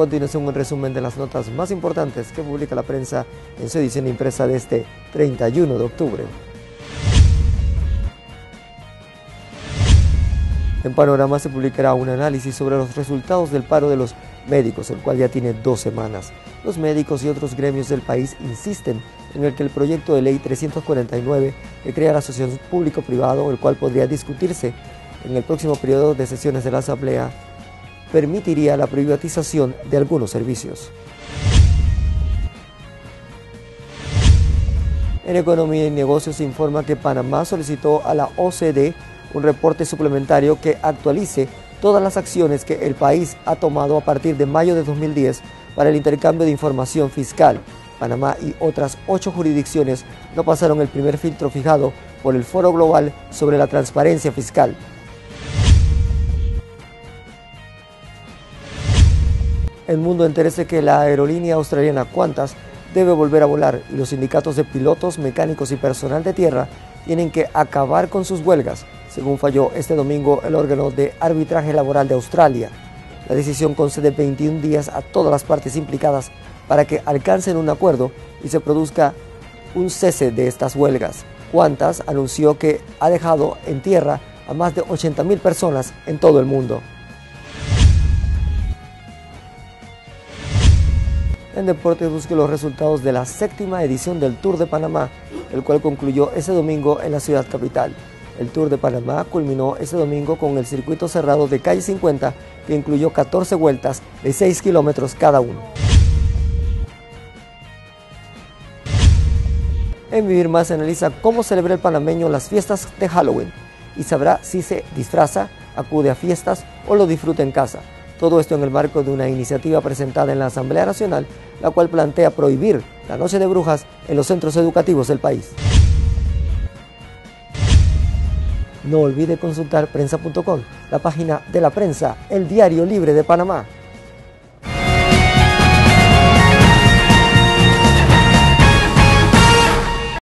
continuación un resumen de las notas más importantes que publica la prensa en su edición impresa de este 31 de octubre. En Panorama se publicará un análisis sobre los resultados del paro de los médicos, el cual ya tiene dos semanas. Los médicos y otros gremios del país insisten en el que el proyecto de ley 349 que crea la asociación público-privado, el cual podría discutirse en el próximo periodo de sesiones de la Asamblea, permitiría la privatización de algunos servicios. En Economía y Negocios se informa que Panamá solicitó a la OCDE un reporte suplementario que actualice todas las acciones que el país ha tomado a partir de mayo de 2010 para el intercambio de información fiscal. Panamá y otras ocho jurisdicciones no pasaron el primer filtro fijado por el Foro Global sobre la Transparencia Fiscal. El mundo enterece que la aerolínea australiana Qantas debe volver a volar y los sindicatos de pilotos, mecánicos y personal de tierra tienen que acabar con sus huelgas, según falló este domingo el órgano de arbitraje laboral de Australia. La decisión concede 21 días a todas las partes implicadas para que alcancen un acuerdo y se produzca un cese de estas huelgas. Qantas anunció que ha dejado en tierra a más de 80.000 personas en todo el mundo. En deportes busque los resultados de la séptima edición del Tour de Panamá, el cual concluyó ese domingo en la ciudad capital. El Tour de Panamá culminó ese domingo con el circuito cerrado de calle 50, que incluyó 14 vueltas de 6 kilómetros cada uno. En Vivir Más se analiza cómo celebra el panameño las fiestas de Halloween y sabrá si se disfraza, acude a fiestas o lo disfruta en casa. Todo esto en el marco de una iniciativa presentada en la Asamblea Nacional, la cual plantea prohibir la noche de brujas en los centros educativos del país. No olvide consultar prensa.com, la página de la prensa, el diario libre de Panamá.